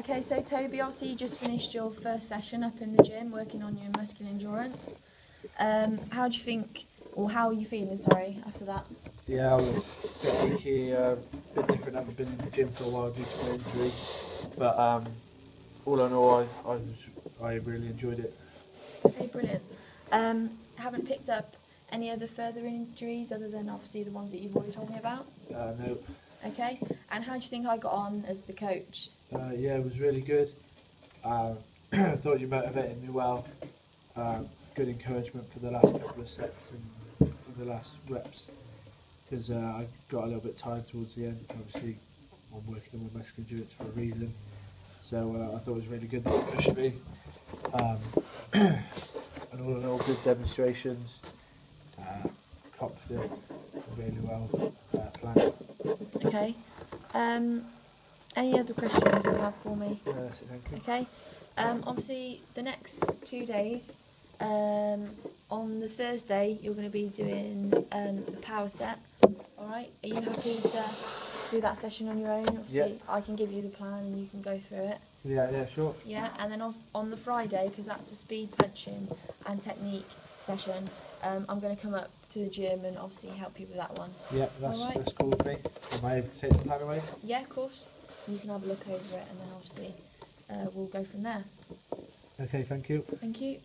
Okay, so Toby, obviously you just finished your first session up in the gym working on your muscular endurance. Um, how do you think, or how are you feeling, sorry, after that? Yeah, I was a bit achy, uh, a bit different. I haven't been in the gym for a while due to my injury. But um, all in all, I, I, was, I really enjoyed it. Okay, brilliant. Um, haven't picked up any other further injuries other than obviously the ones that you've already told me about? Uh, no, Okay, and how do you think I got on as the coach? uh, yeah, it was really good. Uh, I thought you motivated me well. Uh, good encouragement for the last couple of sets and the last reps. Because uh, I got a little bit tired towards the end. Obviously, I'm working on my muscular endurance for a reason. So uh, I thought it was really good that you pushed me. Um, and all in all, good demonstrations. Uh, confident, really well. Okay. Um, any other questions you have for me? Yeah, that's it, thank you. Okay. Um, obviously, the next two days, um, on the Thursday, you're going to be doing um, a power set. All right. Are you happy to do that session on your own? Obviously, I can give you the plan and you can go through it. Yeah, yeah, sure. Yeah. And then on, on the Friday, because that's a speed punching and technique session, um, I'm going to come up to the gym and obviously help you with that one. Yeah, that's, Alright. that's cool with me. Am I able to take the plan away? Yeah, of course. You can have a look over it and then obviously uh, we'll go from there. Okay, thank you. Thank you.